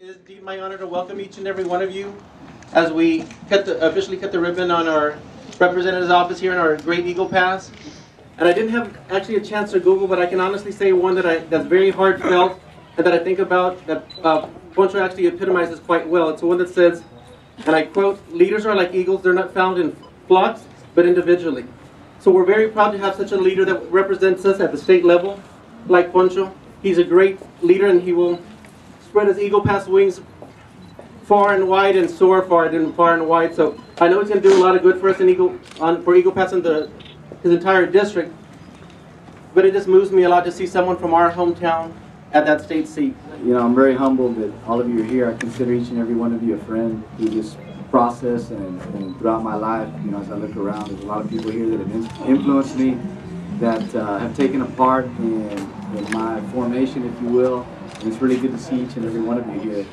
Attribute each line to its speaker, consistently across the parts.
Speaker 1: It is indeed my honor to welcome each and every one of you as we cut the, officially cut the ribbon on our representative's office here in our great Eagle Pass. And I didn't have actually a chance to Google, but I can honestly say one that I that's very heartfelt and that I think about that uh, Poncho actually epitomizes quite well. It's one that says, and I quote, "Leaders are like eagles; they're not found in flocks, but individually." So we're very proud to have such a leader that represents us at the state level, like Poncho. He's a great leader, and he will spread his Eagle Pass wings far and wide and soar far and far and wide. So I know he's going to do a lot of good for us in Eagle on for Eagle Pass and the his entire district. But it just moves me a lot to see someone from our hometown at that state seat.
Speaker 2: You know, I'm very humbled that all of you are here. I consider each and every one of you a friend through this process and, and throughout my life. You know, as I look around, there's a lot of people here that have influenced me, that uh, have taken a part in, in my formation, if you will. And it's really good to see each and every one of you here.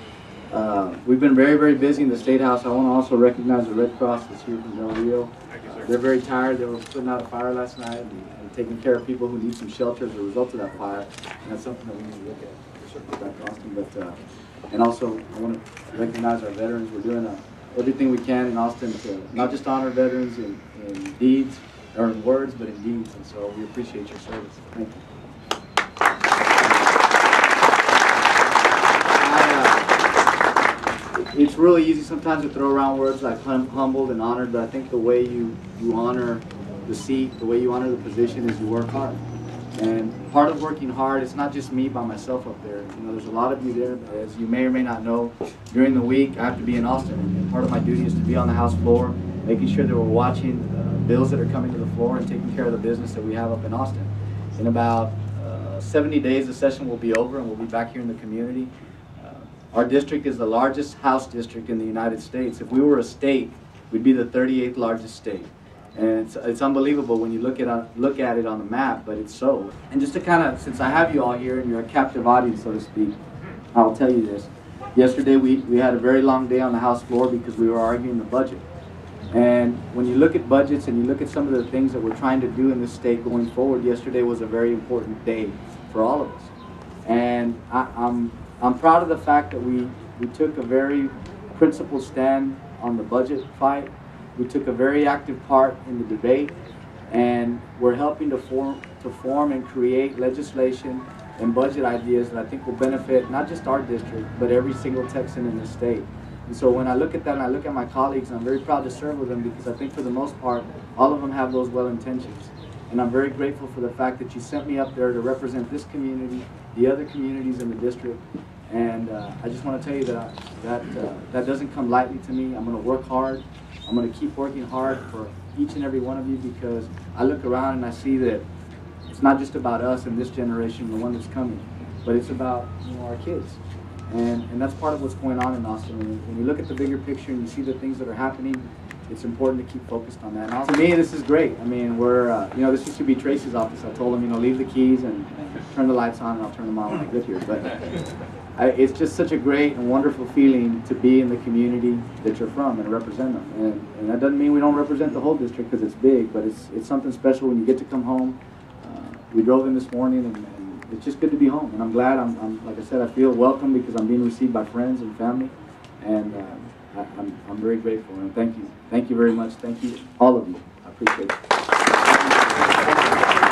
Speaker 2: Uh, we've been very, very busy in the State House. I want to also recognize the Red Cross that's here from Del Rio. They're very tired. They were putting out a fire last night and, and, taking care of people who need some shelter as a result of that fire. And that's something that we need to look at, back to Austin. But, uh, and also, I want to recognize our veterans. We're doing uh, everything we can in Austin to not just honor veterans in, in deeds or in words, but in deeds. And so we appreciate your service. Thank you. It's really easy sometimes to throw around words like hum humbled and honored, but I think the way you, you honor the seat, the way you honor the position is you work hard. And part of working hard, it's not just me by myself up there. You know, there's a lot of you there. As you may or may not know, during the week I have to be in Austin, and part of my duty is to be on the House floor, making sure that we're watching uh, bills that are coming to the floor and taking care of the business that we have up in Austin. In about uh, 70 days, the session will be over, and we'll be back here in the community. Our district is the largest House district in the United States. If we were a state, we'd be the 38th largest state. And it's, it's unbelievable when you look at, uh, look at it on the map, but it's so. And just to kind of, since I have you all here and you're a captive audience, so to speak, I'll tell you this. Yesterday we, we had a very long day on the House floor because we were arguing the budget. And when you look at budgets and you look at some of the things that we're trying to do in this state going forward, yesterday was a very important day for all of us. And I, I'm I'm proud of the fact that we, we took a very principled stand on the budget fight. We took a very active part in the debate, and we're helping to form, to form and create legislation and budget ideas that I think will benefit not just our district, but every single Texan in the state. And so when I look at that and I look at my colleagues, I'm very proud to serve with them because I think for the most part, all of them have those well intentions. And I'm very grateful for the fact that you sent me up there to represent this community, the other communities in the district, and uh, I just want to tell you that that uh, that doesn't come lightly to me. I'm going to work hard. I'm going to keep working hard for each and every one of you because I look around and I see that it's not just about us and this generation, the one that's coming, but it's about you know our kids. And, and that's part of what's going on in Austin. When you, when you look at the bigger picture and you see the things that are happening, it's important to keep focused on that. And to me, this is great. I mean, we're, uh, you know, this used to be Tracy's office. I told him, you know, leave the keys and, and turn the lights on and I'll turn them on when I get here. But I, it's just such a great and wonderful feeling to be in the community that you're from and represent them. And, and that doesn't mean we don't represent the whole district because it's big, but it's, it's something special when you get to come home. Uh, we drove in this morning and, and, it's just good to be home. And I'm glad, I'm, I'm, like I said, I feel welcome because I'm being received by friends and family. And uh, I, am I'm, I'm very grateful and thank you. Thank you very much. Thank you, all of you. I appreciate it.